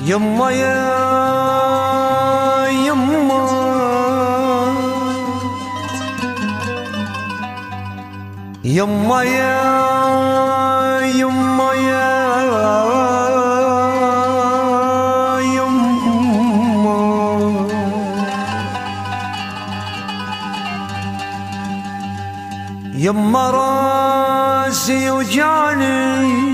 يما يا يما. يما يا يما يا يما. يما راسي وجعني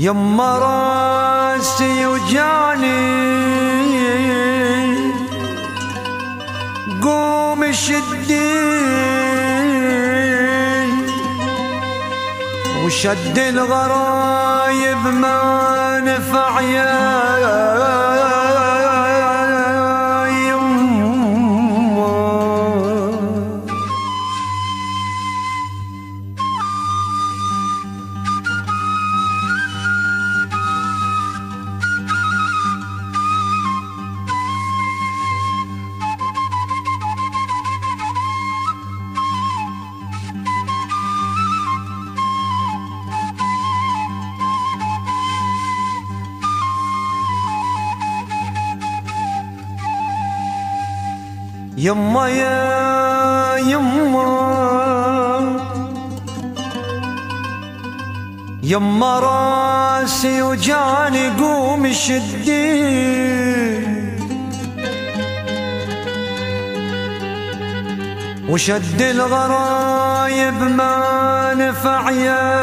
يما راسي وجعني قوم شدي وشد الغرايب ما نفع يا يما يا يما. يما راسي وجاني قوم شدي. وشد الغرايب ما نفع يا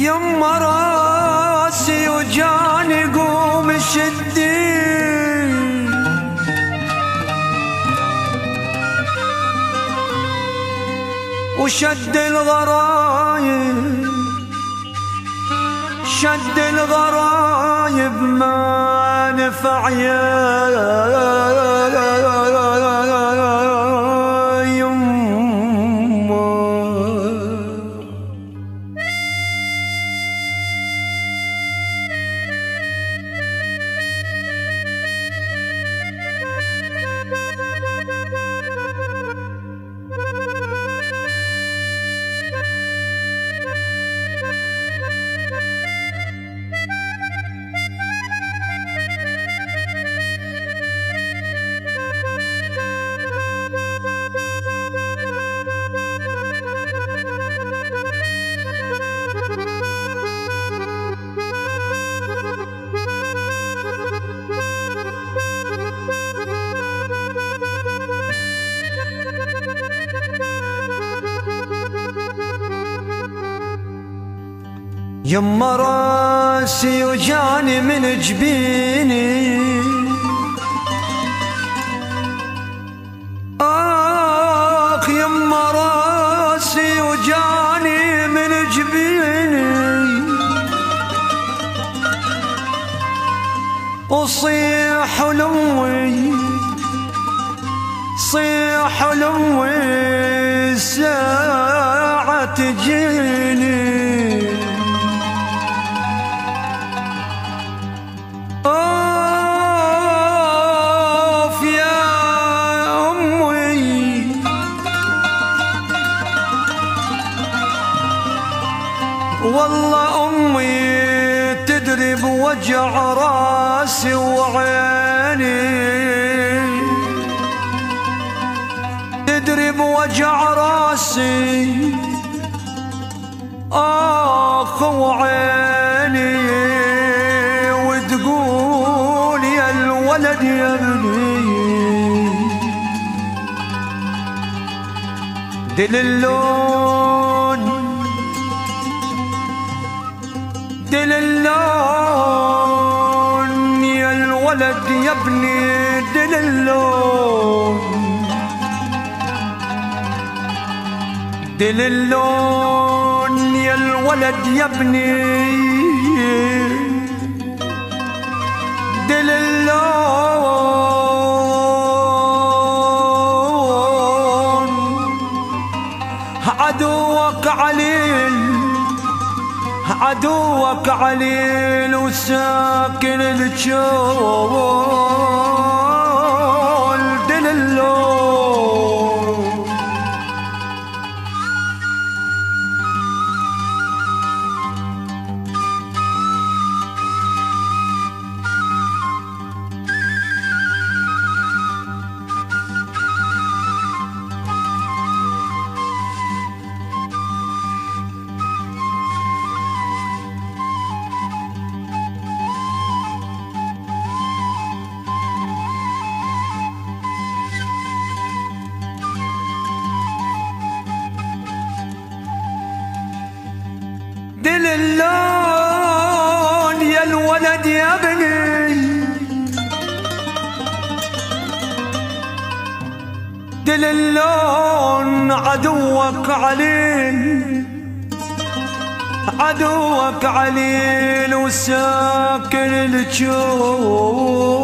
يما راسي وجاني قوم شدي وشد الغرايب شد الغرايب ما نفع يا يما راسي وجاني من جبيني. آخ يما راسي وجاني من جبيني. وصيح لوي صيح لوي ساعة تجيني. والله أمي تدري بوجع راسي وعيني. تدري بوجع راسي آخ وعيني. وتقول يا الولد يا ابني دل دللون يا الولد يا ابني دللون دللون يا الولد يا ابني عدوك عليل وساكن الجول الولد يا ابني دل اللون عدوك عليل. عدوك عليل وساكن الجو